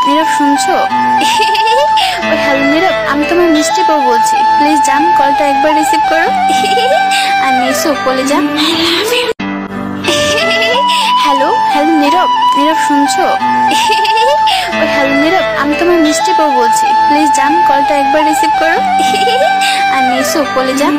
Hello নীরব শুনছো? ওই hello নীরব, আমি তোমার মিষ্টি বউ বলছি। প্লিজ যান কলটা একবার রিসিভ করো। আর মিসু বলে যান। হ্যালো হ্যালো নীরব নীরব শুনছো? ওই হ্যালো নীরব, আমি তোমার মিষ্টি বউ বলছি। প্লিজ যান কলটা একবার রিসিভ করো। আর মিসু বলে যান।